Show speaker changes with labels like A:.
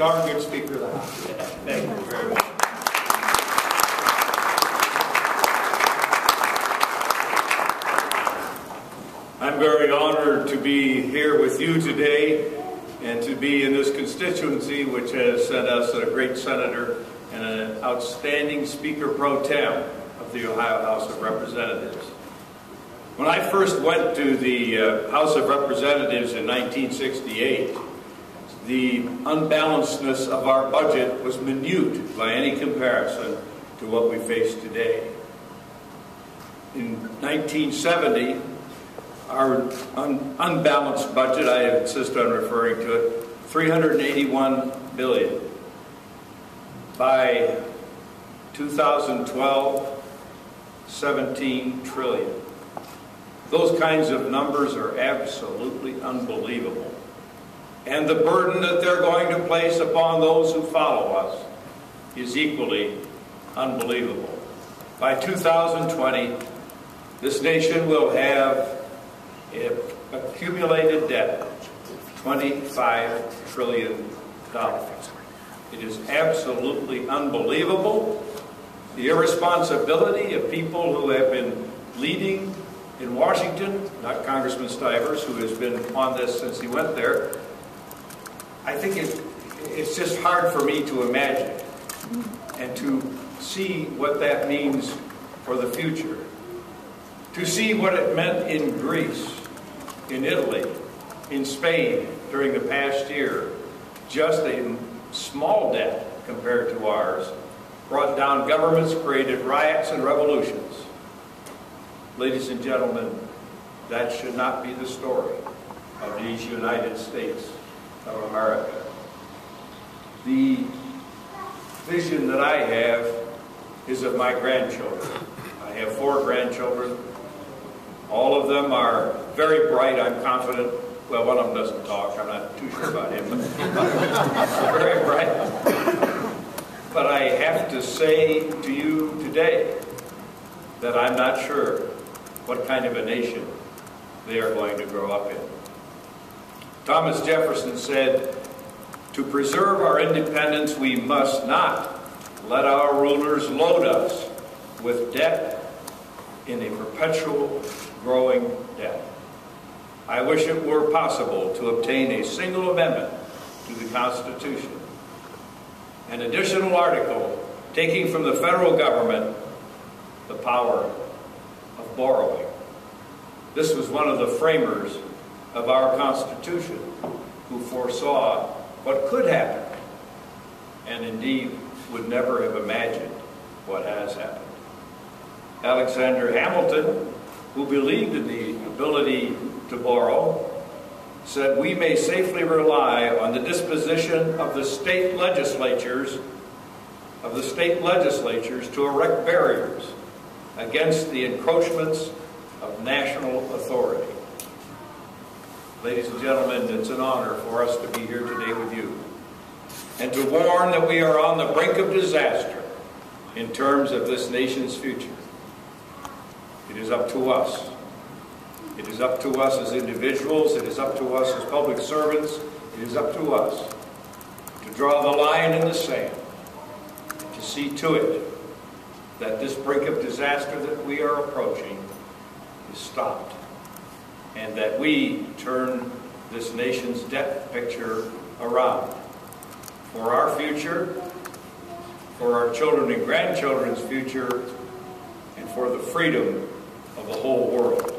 A: darn good Speaker of the House. Thank you very much. I'm very honored to be here with you today and to be in this constituency which has sent us a great senator and an outstanding Speaker pro tem of the Ohio House of Representatives. When I first went to the uh, House of Representatives in 1968, the unbalancedness of our budget was minute by any comparison to what we face today. In 1970, our un unbalanced budget, I insist on referring to it, 381 billion. By 2012, 17 trillion. Those kinds of numbers are absolutely unbelievable. And the burden that they're going to place upon those who follow us is equally unbelievable. By 2020, this nation will have accumulated debt, of $25 trillion. It is absolutely unbelievable. The irresponsibility of people who have been leading in Washington, not Congressman Stivers, who has been on this since he went there. I think it, it's just hard for me to imagine and to see what that means for the future. To see what it meant in Greece in Italy, in Spain during the past year, just a small debt compared to ours, brought down governments, created riots and revolutions. Ladies and gentlemen, that should not be the story of these United States of America. The vision that I have is of my grandchildren. I have four grandchildren. All of them are very bright, I'm confident. Well, one of them doesn't talk. I'm not too sure about him. But very bright. But I have to say to you today that I'm not sure what kind of a nation they are going to grow up in. Thomas Jefferson said, to preserve our independence, we must not let our rulers load us with debt in a perpetual growing debt. I wish it were possible to obtain a single amendment to the Constitution, an additional article taking from the federal government the power of borrowing. This was one of the framers of our Constitution who foresaw what could happen and indeed would never have imagined what has happened. Alexander Hamilton who believed in the ability to borrow, said we may safely rely on the disposition of the state legislatures of the state legislatures to erect barriers against the encroachments of national authority. Ladies and gentlemen, it's an honor for us to be here today with you and to warn that we are on the brink of disaster in terms of this nation's future. It is up to us. It is up to us as individuals. It is up to us as public servants. It is up to us to draw the line in the sand, to see to it that this brink of disaster that we are approaching is stopped, and that we turn this nation's debt picture around for our future, for our children and grandchildren's future, and for the freedom of the whole world.